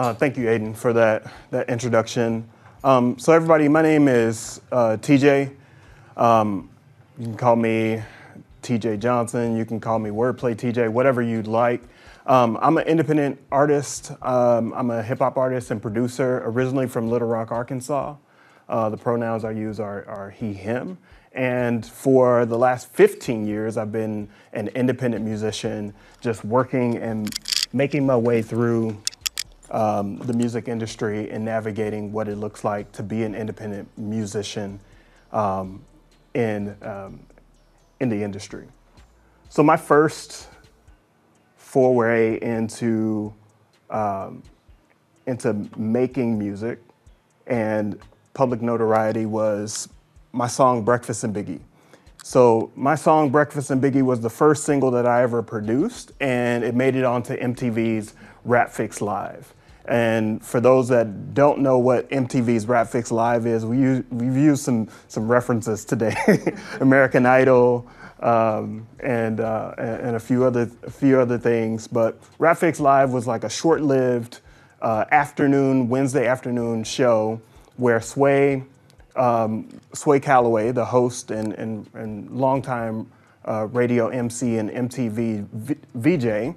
Uh, thank you, Aiden, for that, that introduction. Um, so everybody, my name is uh, TJ. Um, you can call me TJ Johnson. You can call me Wordplay TJ, whatever you'd like. Um, I'm an independent artist. Um, I'm a hip hop artist and producer, originally from Little Rock, Arkansas. Uh, the pronouns I use are, are he, him. And for the last 15 years, I've been an independent musician, just working and making my way through um, the music industry and navigating what it looks like to be an independent musician um, in, um, in the industry. So my first foray into, um, into making music and public notoriety was my song Breakfast and Biggie. So my song Breakfast and Biggie was the first single that I ever produced and it made it onto MTV's Rap Fix Live. And for those that don't know what MTV's Rap Fix Live is, we use, we've used some, some references today. American Idol um, and, uh, and a few other, a few other things. But Rap Fix Live was like a short-lived uh, afternoon, Wednesday afternoon show where Sway, um, Sway Calloway, the host and, and, and longtime uh, radio MC and MTV v- VJ,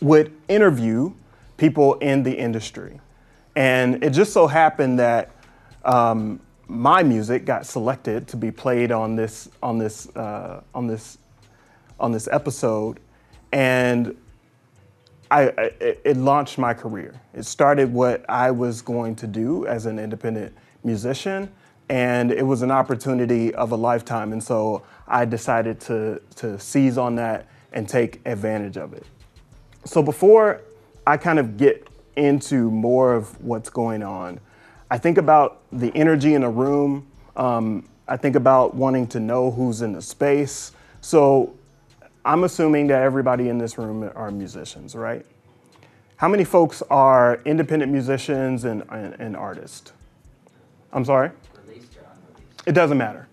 would interview people in the industry. And it just so happened that um, my music got selected to be played on this on this uh, on this on this episode, and I, I, it launched my career. It started what I was going to do as an independent musician, and it was an opportunity of a lifetime. And so I decided to to seize on that and take advantage of it. So before I kind of get into more of what's going on, I think about the energy in a room. Um, I think about wanting to know who's in the space. So I'm assuming that everybody in this room are musicians, right? How many folks are independent musicians and, and, and artists? I'm sorry? It doesn't matter.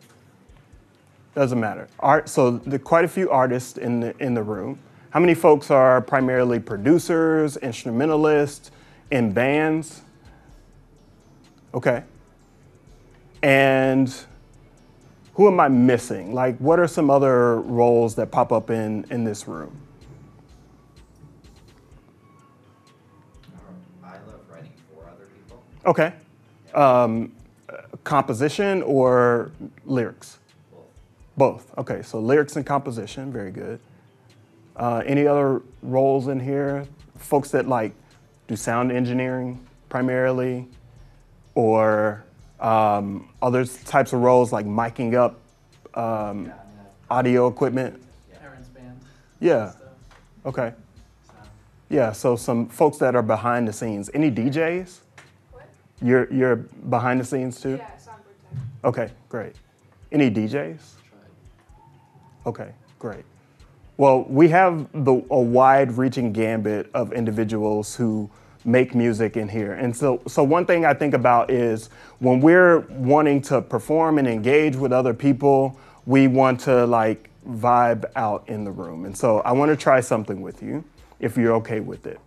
Doesn't matter. Art. So are quite a few artists in the in the room. How many folks are primarily producers, instrumentalists, in bands? Okay. And who am I missing? Like, what are some other roles that pop up in, in this room? I love writing for other people. Okay. Um, composition or lyrics? Both. Both. Okay, so lyrics and composition, very good. Uh, any other roles in here? Folks that like do sound engineering primarily, or um, other types of roles like miking up um, Yeah, I audio equipment. Aaron's. Yeah. Okay. Yeah. So some folks that are behind the scenes. Any DJs? What? You're you're behind the scenes too. Yeah, soundboard tech. Okay. Great. Any DJs? Okay, great. Well, we have the, a wide-reaching gambit of individuals who make music in here. And so, so one thing I think about is when we're wanting to perform and engage with other people, we want to like vibe out in the room. And so I want to try something with you if you're okay with it.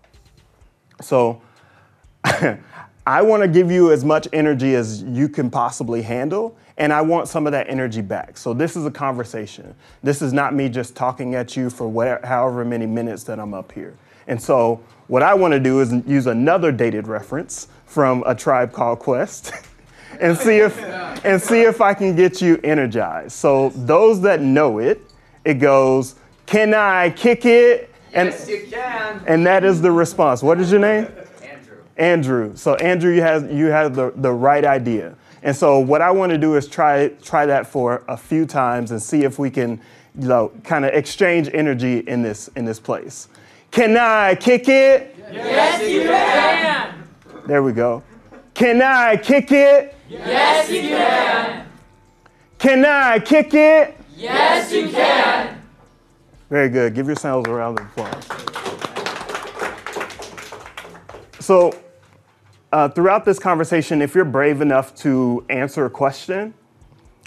So I want to give you as much energy as you can possibly handle, and I want some of that energy back. So this is a conversation. This is not me just talking at you for whatever, however many minutes that I'm up here. And so what I want to do is use another dated reference from a tribe called Quest. and see if and see if I can get you energized. So those that know it, it goes, "Can I kick it?" And Yes, you can. and that is the response. What is your name? Andrew. Andrew. So Andrew, you have you have the, the right idea. And so what I want to do is try try that for a few times and see if we can, you know, kind of exchange energy in this in this place. Can I kick it? Yes, you can. There we go. Can I kick it? Yes, you can. Can I kick it? Yes, you can. Very good. Give yourselves a round of applause. So, uh, throughout this conversation, if you're brave enough to answer a question,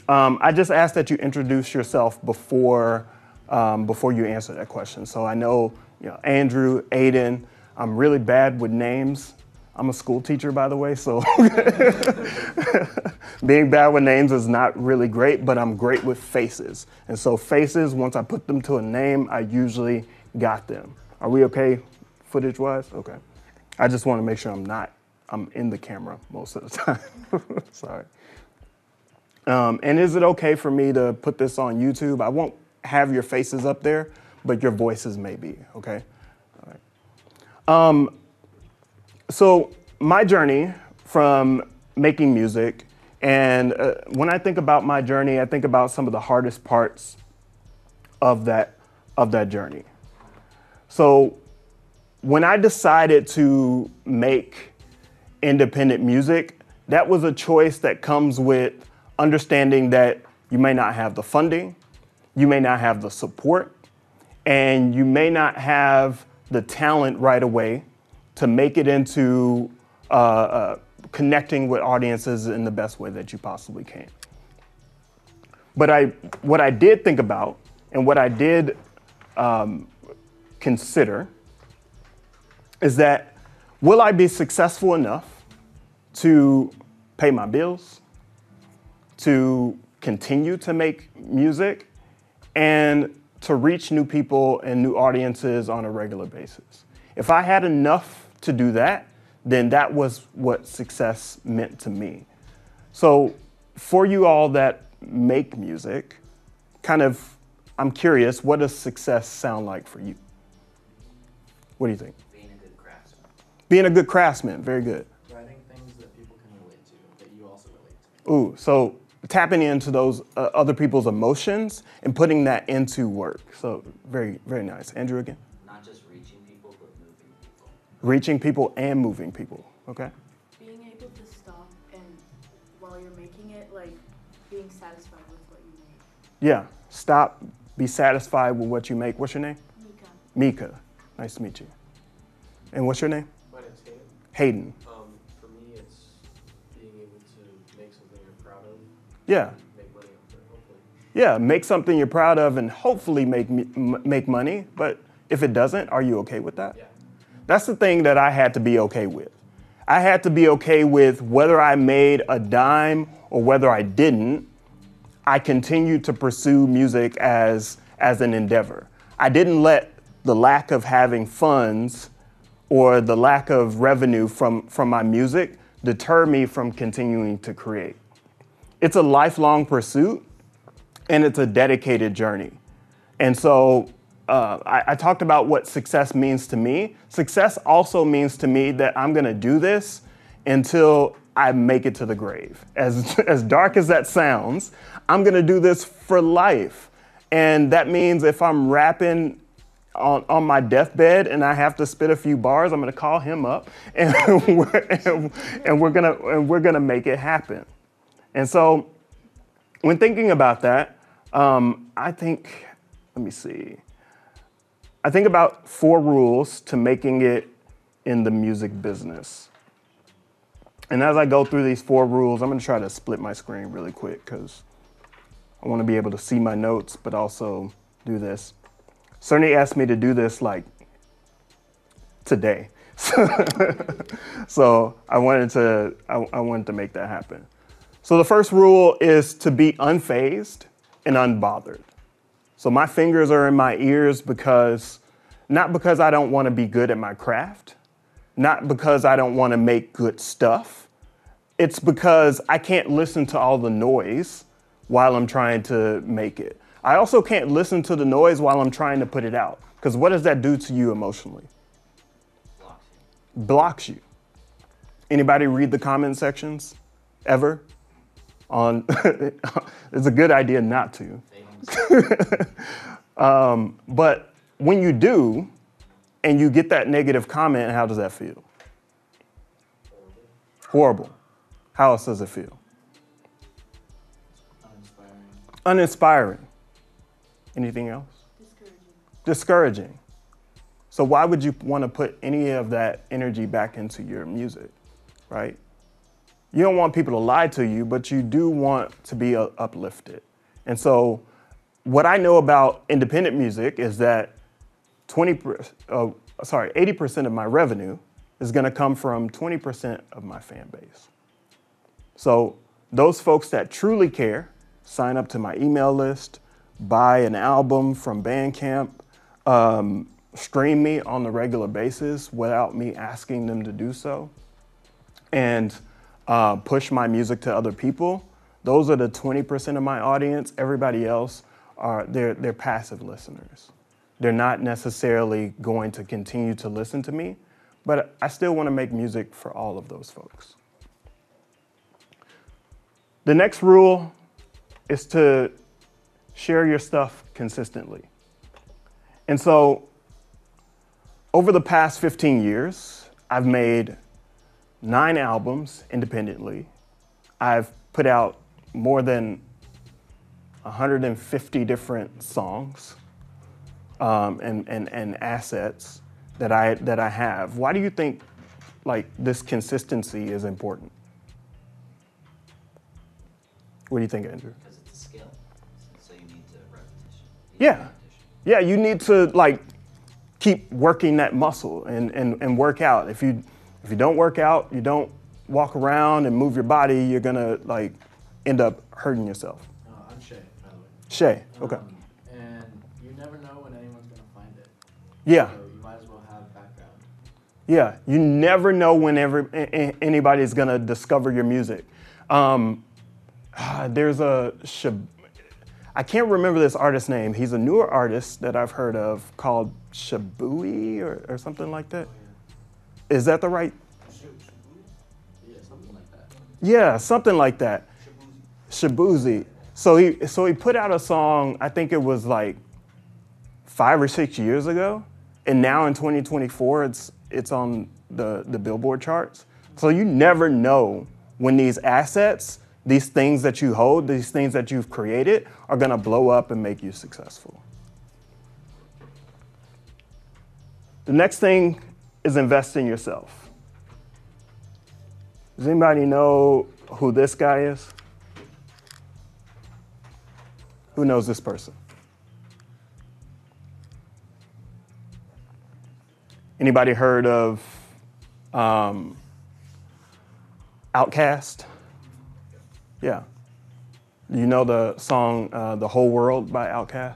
um, I just ask that you introduce yourself before um, before you answer that question. So I know, you know Andrew, Aiden. I'm really bad with names, I'm a school teacher, by the way, so being bad with names is not really great, but I'm great with faces. And so, faces, once I put them to a name, I usually got them. Are we okay footage wise? Okay. I just want to make sure I'm not, I'm in the camera most of the time. Sorry. Um, and is it okay for me to put this on YouTube? I won't have your faces up there, but your voices may be, okay? All right. Um, so, my journey from making music, and uh, when I think about my journey, I think about some of the hardest parts of that, of that journey. So, when I decided to make independent music, that was a choice that comes with understanding that you may not have the funding, you may not have the support, and you may not have the talent right away to make it into uh, uh, connecting with audiences in the best way that you possibly can. But I, what I did think about and what I did um, consider is that will I be successful enough to pay my bills, to continue to make music, and to reach new people and new audiences on a regular basis? If I had enough to do that, then that was what success meant to me. So, for you all that make music, kind of, I'm curious, what does success sound like for you? What do you think? Being a good craftsman. Being a good craftsman, very good. Writing things that people can relate to, that you also relate to. Ooh, so tapping into those uh, other people's emotions and putting that into work. So, very, very nice. Andrew again? Not just reaching people, but moving people. Reaching people and moving people, okay? being able to stop and while you're making it, like being satisfied with what you make. Yeah, stop, be satisfied with what you make. What's your name? Mika. Mika. Nice to meet you. And what's your name? Hayden. Um, for me, it's being able to make something you're proud of, Yeah. make money off it, hopefully. Yeah, make something you're proud of and hopefully make make money, but if it doesn't, are you okay with that? Yeah. That's the thing that I had to be okay with. I had to be okay with whether I made a dime or whether I didn't. I continued to pursue music as as an endeavor. I didn't let the lack of having funds or the lack of revenue from from my music deter me from continuing to create. It's a lifelong pursuit and it's a dedicated journey. And so uh, I, I talked about what success means to me. Success also means to me that I'm to do this until I make it to the grave. As, as dark as that sounds, I'm to do this for life. And that means if I'm rapping on, on my deathbed and I have to spit a few bars, I'm to call him up and we're, and, and we're to and we're to make it happen. And so when thinking about that, um, I think, let me see. I think about four rules to making it in the music business. And as I go through these four rules, I'm gonna try to split my screen really quick because I wanna be able to see my notes, but also do this. Cerny asked me to do this like today. so I wanted to, I, I wanted to make that happen. So the first rule is to be unfazed and unbothered. So my fingers are in my ears because, not because I don't want to be good at my craft, not because I don't want to make good stuff. It's because I can't listen to all the noise while I'm trying to make it. I also can't listen to the noise while I'm trying to put it out. Because what does that do to you emotionally? Blocks you. Anybody read the comment sections ever? On it's a good idea not to. Don't um, But when you do, and you get that negative comment, how does that feel? Horrible. How else does it feel? uninspiring. Uninspiring. Anything else? Discouraging. Discouraging. So why would you want to put any of that energy back into your music, right? You don't want people to lie to you, but you do want to be uh, uplifted. And so what I know about independent music is that 20, per- uh, sorry, 80% of my revenue is going to come from 20% of my fan base. So, those folks that truly care sign up to my email list, buy an album from Bandcamp, um, stream me on the regular basis without me asking them to do so, and uh, push my music to other people. Those are the 20% of my audience. Everybody else are they're, they're passive listeners. They're not necessarily going to continue to listen to me, but I still want to make music for all of those folks. The next rule is to share your stuff consistently. And so, over the past 15 years, I've made nine albums independently. I've put out more than 150 different songs um, and, and, and assets that I, that I have. Why do you think like this consistency is important? What do you think, Andrew? Yeah. Yeah, you need to like keep working that muscle and, and, and work out. If you if you don't work out, you don't walk around and move your body, you're gonna like end up hurting yourself. Uh, I'm Shay, by the way. Shay, okay. Um, and you never know when anyone's gonna find it. Yeah. So you might as well have background. Yeah, you never know whenever a- a- anybody's gonna discover your music. Um, ah, there's a, Shab- I can't remember this artist's name. He's a newer artist that I've heard of called Shabui or, or something like that. Is that the right? Yeah, something like that. Yeah, something like that. Shaboozey. So he so he put out a song. I think it was like five or six years ago, and now in 2024, it's it's on the the Billboard charts. So you never know when these assets, these things that you hold, these things that you've created, are gonna blow up and make you successful. The next thing is invest in yourself. Does anybody know who this guy is? Who knows this person? Anybody heard of um, Outkast? Yeah. You know the song uh, "The Whole World" by Outkast.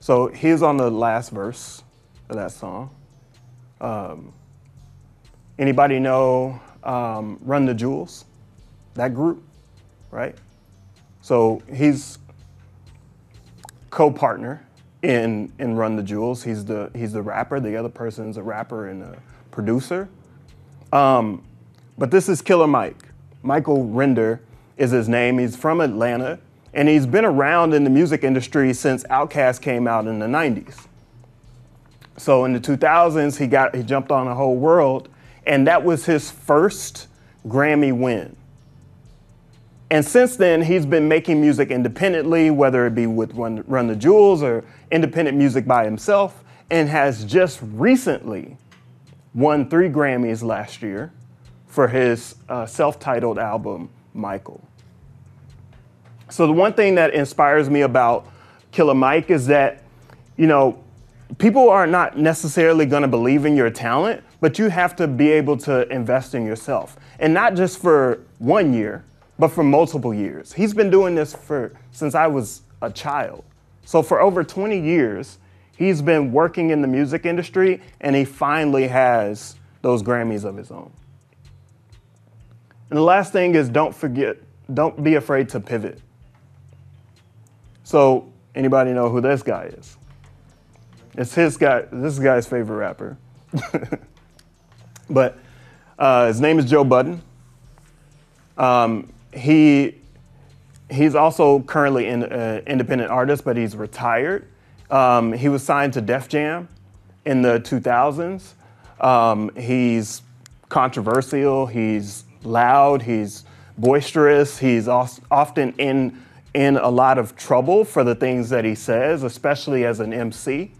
So he's on the last verse of that song. Um, anybody know um, Run the Jewels? That group, right? So he's co-partner in in Run the Jewels. He's the he's the rapper. The other person's a rapper and a producer. Um, but this is Killer Mike. Michael Render is his name. He's from Atlanta, and he's been around in the music industry since Outkast came out in the 90s. So in the 2000s, he got he jumped on the whole world, and that was his first Grammy win. And since then, he's been making music independently, whether it be with Run, Run the Jewels or independent music by himself, and has just recently won three Grammys last year for his uh, self titled album, Michael. So, the one thing that inspires me about Killer Mike is that, you know, people are not necessarily going to believe in your talent, but you have to be able to invest in yourself. And not just for one year, but for multiple years. He's been doing this for since I was a child. So for over 20 years, he's been working in the music industry and he finally has those Grammys of his own. And the last thing is don't forget, don't be afraid to pivot. So anybody know who this guy is? It's his guy, this guy's favorite rapper. but uh, his name is Joe Budden. Um, he he's also currently an uh, independent artist, but he's retired. Um, he was signed to Def Jam in the 2000s. Um, he's controversial. He's loud. He's boisterous. He's often in in a lot of trouble for the things that he says, especially as an MC.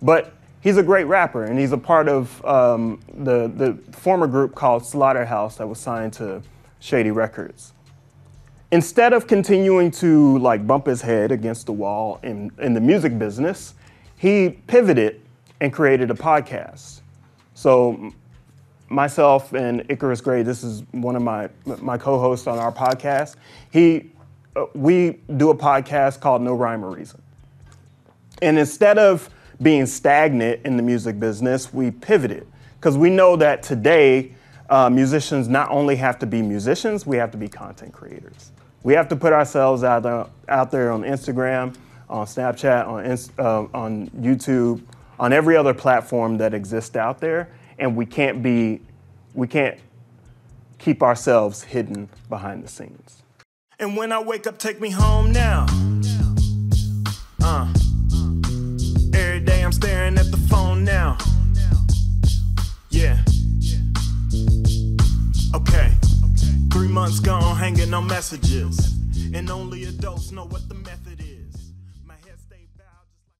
But he's a great rapper, and he's a part of um, the the former group called Slaughterhouse that was signed to Shady Records. Instead of continuing to like bump his head against the wall in, in the music business, he pivoted and created a podcast. So myself and Icarus Gray, this is one of my my co-hosts on our podcast. He, we do a podcast called No Rhyme or Reason, and instead of being stagnant in the music business, we pivoted because we know that today uh, musicians not only have to be musicians, we have to be content creators. We have to put ourselves out there, out there on Instagram, on Snapchat, on, uh, on YouTube, on every other platform that exists out there, and we can't be, we can't keep ourselves hidden behind the scenes. And when I wake up, take me home now. Uh. Every day I'm staring at the phone now. Yeah. Okay. Three months gone, hanging on messages. And only adults know what the